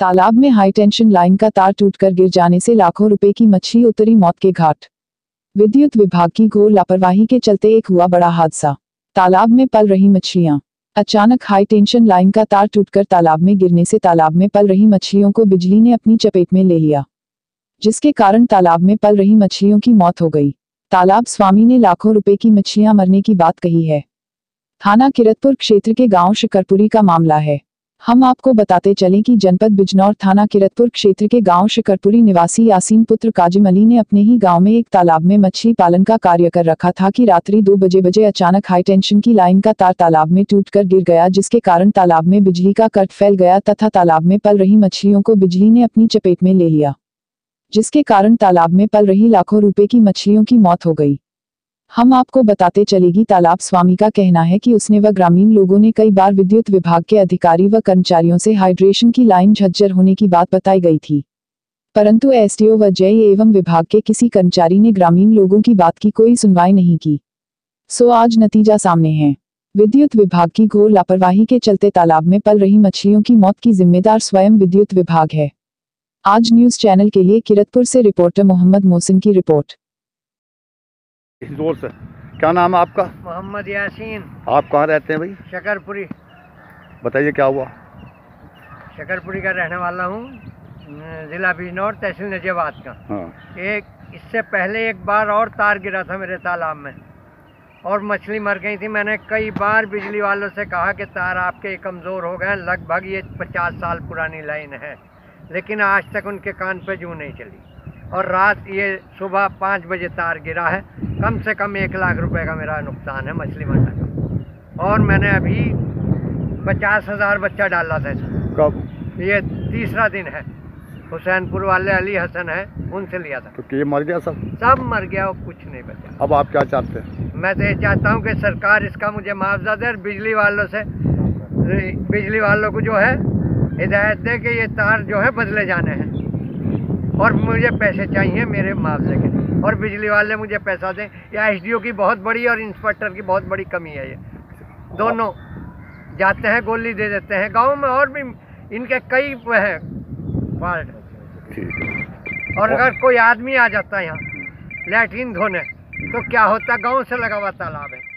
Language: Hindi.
तालाब में हाई टेंशन लाइन का तार टूटकर गिर जाने से लाखों रुपए की मछली उतरी मौत के घाट। विद्युत विभाग की घोर लापरवाही के चलते एक हुआ बड़ा हादसा। तालाब में पल रही मछलियाँ अचानक हाई टेंशन लाइन का तार टूटकर तालाब में गिरने से तालाब में पल रही मछलियों को बिजली ने अपनी चपेट में ले लिया। जिसके कारण तालाब में पल रही मछलियों की मौत हो गई। तालाब स्वामी ने लाखों रुपए की मछलियाँ मरने की बात कही है। थाना किरतपुर क्षेत्र के गाँव शिकरपुरी का मामला है। हम आपको बताते चलें कि जनपद बिजनौर थाना किरतपुर क्षेत्र के गाँव शिकरपुरी निवासी यासीन पुत्र काजिम अली ने अपने ही गाँव में एक तालाब में मछली पालन का कार्य कर रखा था कि रात्रि दो बजे बजे अचानक हाई टेंशन की लाइन का तार तालाब में टूटकर गिर गया, जिसके कारण तालाब में बिजली का कट फैल गया तथा तालाब में पल रही मछलियों को बिजली ने अपनी चपेट में ले लिया, जिसके कारण तालाब में पल रही लाखों रुपए की मछलियों की मौत हो गई। हम आपको बताते चलेगी, तालाब स्वामी का कहना है कि उसने व ग्रामीण लोगों ने कई बार विद्युत विभाग के अधिकारी व कर्मचारियों से हाइड्रेशन की लाइन झज्जर होने की बात बताई गई थी। परंतु एसडीओ व जय एवं विभाग के किसी कर्मचारी ने ग्रामीण लोगों की बात की कोई सुनवाई नहीं की। सो आज नतीजा सामने है। विद्युत विभाग की घोर लापरवाही के चलते तालाब में पल रही मछलियों की मौत की जिम्मेदार स्वयं विद्युत विभाग है। आज न्यूज़ चैनल के लिए किरतपुर से रिपोर्टर मोहम्मद मोहसिन की रिपोर्ट। ज़ोर से। क्या नाम है आपका? मोहम्मद यासीन। आप कहाँ रहते हैं भाई? शकरपुरी। बताइए क्या हुआ? शकरपुरी का रहने वाला हूँ ज़िला बिजनौर तहसील नजियाबाद का। हाँ। एक इससे पहले एक बार और तार गिरा था मेरे तालाब में। और मछली मर गई थी। मैंने कई बार बिजली वालों से कहा कि तार आपके कमज़ोर हो गए लगभग ये पचास साल पुरानी लाइन है। लेकिन आज तक उनके कान पे जू नहीं चली। और रात ये सुबह पाँच बजे तार गिरा है। कम से कम एक लाख रुपए का मेरा नुकसान है मछली मरने का और मैंने अभी पचास हज़ार बच्चा डाला था इसमें। कब? ये तीसरा दिन है। हुसैनपुर वाले अली हसन है उनसे लिया था। तो ये मर गया सब? सब मर गया और कुछ नहीं बचा। अब आप क्या चाहते हैं? मैं तो ये चाहता हूँ कि सरकार इसका मुझे मुआवजा दे और बिजली वालों से बिजली वालों को जो है हिदायत दे कि ये तार जो है बदले जाने हैं। और मुझे पैसे चाहिए मेरे मुआवजे के और बिजली वाले मुझे पैसा दें। या एसडीओ की बहुत बड़ी और इंस्पेक्टर की बहुत बड़ी कमी है ये। दोनों जाते हैं गोली दे देते हैं। गाँव में और भी इनके कई हैं। फाल्ट। ठीक। और अगर कोई आदमी आ जाता है यहाँ लैट्रिन धोने तो क्या होता? गाँव से लगा हुआ तालाब है।